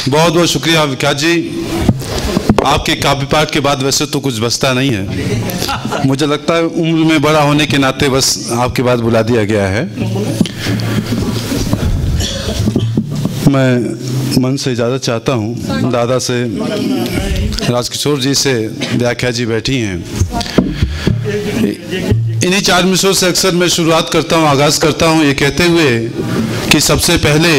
बहुत बहुत शुक्रिया विकास जी। आपके काव्य पाठ के बाद वैसे तो कुछ बचता नहीं है। मुझे लगता है उम्र में बड़ा होने के नाते बस आपके बाद बुला दिया गया है। मैं मन से इजाज़त चाहता हूँ। दादा से राजकिशोर जी से व्याख्या जी बैठी हैं। इन्हीं चार मिसरों से अक्सर मैं शुरुआत करता हूँ, आगाज़ करता हूँ। ये कहते हुए कि सबसे पहले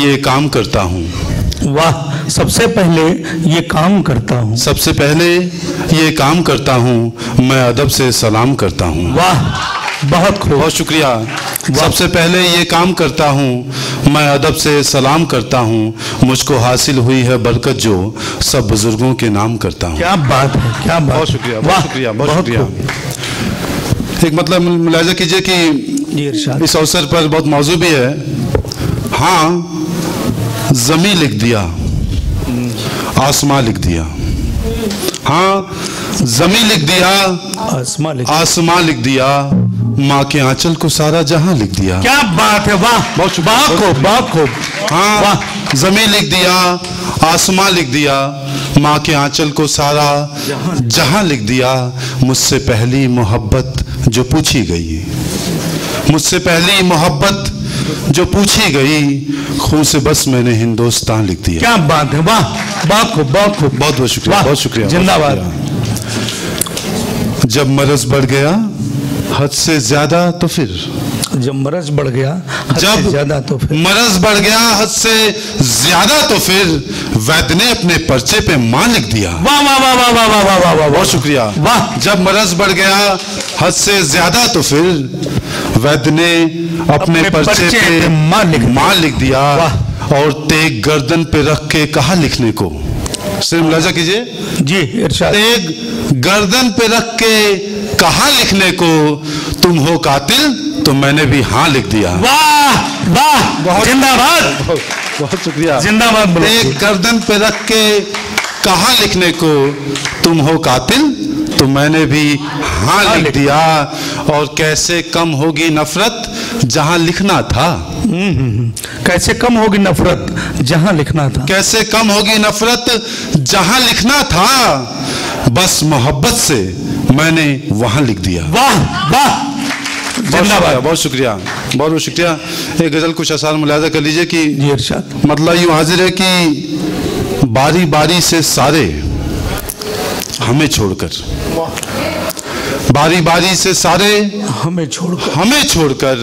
ये काम करता हूँ। वाह सबसे पहले ये काम करता हूँ। सबसे पहले ये काम करता हूँ मैं अदब से सलाम करता हूँ। वाह बहुत खूब। बहुत शुक्रिया। सबसे पहले ये काम करता हूँ मैं अदब से सलाम करता हूँ मुझको हासिल हुई है बरकत जो सब बुज़ुर्गों के नाम करता हूँ। क्या बात है क्या बात। बहुत शुक्रिया बहुत शुक्रिया बहुत शुक्रिया। एक मतलब मुलाजा कीजिए कि इस अवसर पर बहुत मौजू भी है। हाँ जमी लिख दिया आसमां लिख दिया। हाँ जमी लिख दिया आसमां लिख आसमां लिख दिया माँ के आंचल को सारा जहाँ लिख दिया। क्या बात है वाह बहुत बहुत खूब बहुत खूब हाँ वाह। ज़मीन लिख दिया आसमां लिख दिया माँ के आंचल को सारा जहाँ लिख दिया। मुझसे पहली मोहब्बत जो पूछी गई मुझसे पहली मोहब्बत जो पूछी गई खून से बस मैंने हिंदुस्तान लिख दिया। क्या बात है वाह बहुत खूब बहुत खूब। बहुत बहुत शुक्रिया बहुत शुक्रिया जिंदाबाद। जब मरज बढ़ गया हद से ज़्यादा तो फिर। जब मरज बढ़ गया हद जब ज़्यादा तो फिर। मरज बढ़ गया हद से ज़्यादा तो फिर वैद्य ने अपने पर्चे पे माँ लिख दिया। वाह वाह वाह वाह वाह वाह वाह वाह वाह। बहुत शुक्रिया। वाह। जब मरज बढ़ गया हद से ज़्यादा तो फिर वैद्य ने अपने अपने पर्चे पर्चे पे माँ लिख दिया। माँ लिख दिया और तेग गर्दन पे रख के कहा लिखने को? सिर्फ़ मुलाजा कीजिए। जी इरशाद। तेग गर्दन पे रख के कहा लिखने को? तुम हो कातिल तो मैंने भी हाँ लिख दिया। वाह वाह। बहुत- जिंदाबाद। बहुत बहुत शुक्रिया। जिंदाबाद एक गर्दन पे रख के कहा लिखने को? तुम हो कातिल तो मैंने भी हाँ लिख दिया। और कैसे कम होगी नफरत? जहाँ लिखना था। हम्म, हम्म, हम्म। कैसे कम होगी नफरत? जहाँ लिखना था। कैसे कम होगी नफरत? जहाँ लिखना था। बस मोहब्बत से मैंने वहाँ लिख दिया। वाह वाह। बहुत शुक्रिया जिंदाबाद बहुत शुक्रिया बहुत बहुत शुक्रिया। एक गज़ल कुछ आसान मुलाजा कर लीजिए कि मतलब यूँ हाजिर है कि बारी बारी से सारे हमें छोड़कर। बारी बारी से सारे हमें छोड़कर। हमें छोड़कर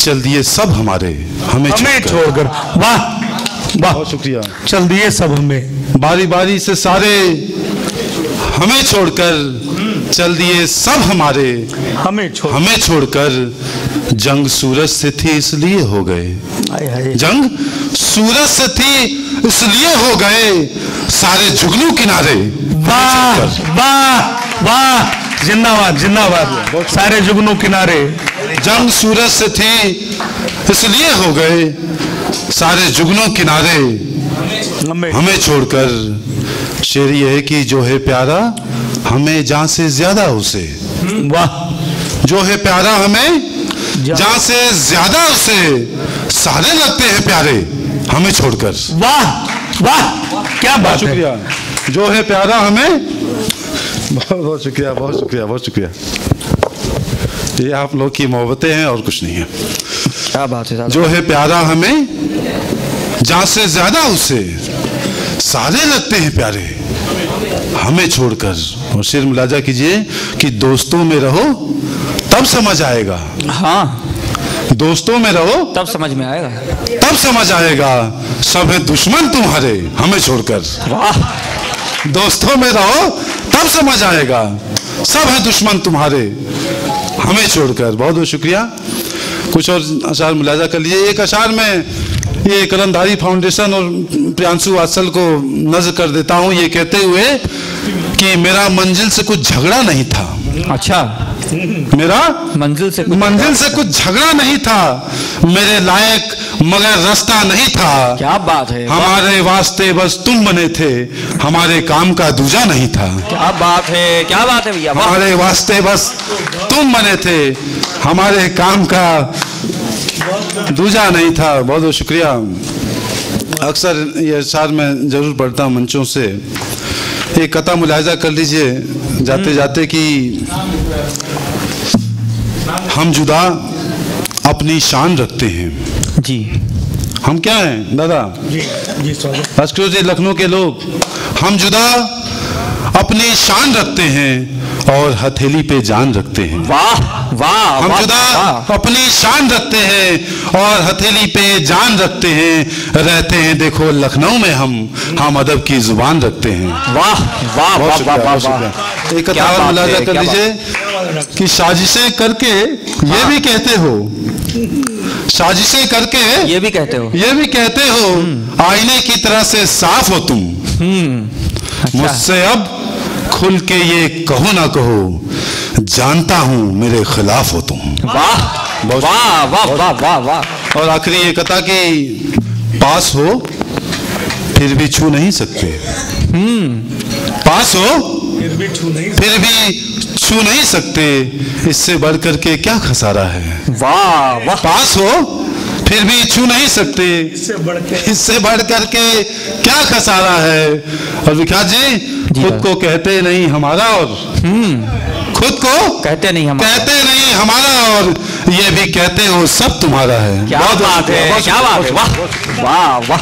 चल दिए सब हमारे। हमें हमें छोड़कर। वाह वाह। शुक्रिया। चल दिए सब हमें। बारी बारी से सारे हमें छोड़कर चल दिए सब हमारे। हमें छोड़। हमें छोड़कर जंग सूरज से थी इसलिए हो गए। हाय हाय। जंग सूरज से थी इसलिए हो गए। सारे जुगनू किनारे वाह वाह वाह जिंदाबाद जिंदाबाद। सारे जुगनू किनारे। जंग सूरज से थी इसलिए हो गए सारे जुगनू किनारे। हमें छोड़कर शेर ये है कि जो है प्यारा हमें जहाँ से ज़्यादा उसे। वाह। जो है प्यारा हमें जहाँ से ज़्यादा उसे। सारे लगते हैं प्यारे हमें छोड़कर। वाह। वाह क्या बात है। शुक्रिया। जो है प्यारा हमें। बहुत बहुत शुक्रिया बहुत शुक्रिया बहुत शुक्रिया। ये आप लोग की मोहब्बतें हैं और कुछ नहीं है। क्या बात है जो है प्यारा हमें जहाँ से ज़्यादा उसे सारे लगते हैं प्यारे। हमें छोड़कर। और शेर मुलाजा कीजिए कि दोस्तों में रहो तब समझ आएगा। हाँ। दोस्तों में रहो। तब समझ में आएगा। तब समझ आएगा। सब है दुश्मन तुम्हारे हमें छोड़कर। दोस्तों में रहो तब समझ आएगा। सब है दुश्मन तुम्हारे हमें छोड़कर। बहुत बहुत शुक्रिया। कुछ और अशार मुलाजा कर लीजिए एक अशार में ये कलंधारी फाउंडेशन और प्रियांशु वात्सल को नज़र कर देता हूँ। ये कहते हुए कि मेरा मंजिल से कुछ झगड़ा नहीं था। अच्छा। मेरा मंजिल से कुछ- मंजिल से कुछ झगड़ा नहीं था। मेरे लायक मगर रास्ता नहीं था। क्या बात है? हमारे वास्ते बस तुम बने थे। हमारे काम का दूजा नहीं था। क्या बात है? क्या बात है भैया? हमारे वास्ते बस तुम बने थे। हमारे काम का दूजा नहीं था। बहुत बहुत शुक्रिया। अक्सर ये अशार मैं ज़रूर पढ़ता हूँ मंचों से। एक कथा मुलायजा कर लीजिए। जाते जाते कि हम जुदा अपनी शान रखते हैं। जी। हम क्या हैं दादा? जी जी स्वागत। जी लखनऊ के लोग। हम जुदा अपनी शान रखते हैं और हथेली पे जान रखते हैं। वाह! वाह हम जुदा अपनी शान रखते हैं और हथेली पे जान रखते हैं। रहते हैं देखो लखनऊ में हम हम अदब की ज़ुबान रखते हैं। वाह वाह वाह वाह वाह एक मुलाजा कर लीजिए कि साजिशें करके ये भी कहते हो। साजिशें करके ये भी कहते हो। ये भी कहते हो आईने की तरह से साफ़ हो तुम। अच्छा। मुझसे अब खुल के ये कहो ना कहो जानता हूँ मेरे खिलाफ हो तुम। वाह वाह वाह वाह वाह वाह और आखिरी ये कथा कि पास हो फिर भी छू नहीं सकते। पास हो फिर भी छू नहीं फिर भी छू नहीं सकते। इससे बढ़ करके क्या खसारा है? वाह वाह। पास हो फिर भी छू नहीं सकते। इससे बढ़ करके क्या खसारा है? और विकास जी खुद को कहते नहीं हमारा और खुद को कहते नहीं हम कहते नहीं हमारा और ये भी कहते हो सब तुम्हारा है। क्या बात है क्या बात है। वाह वाह वाह।